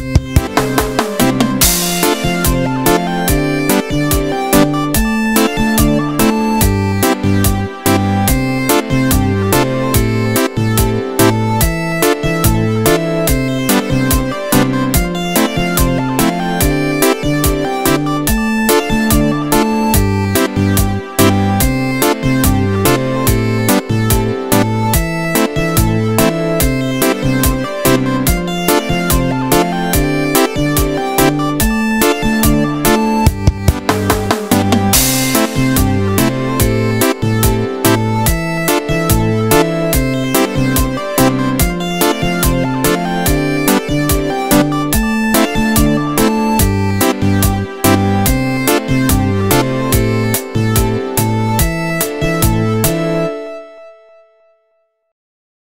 you.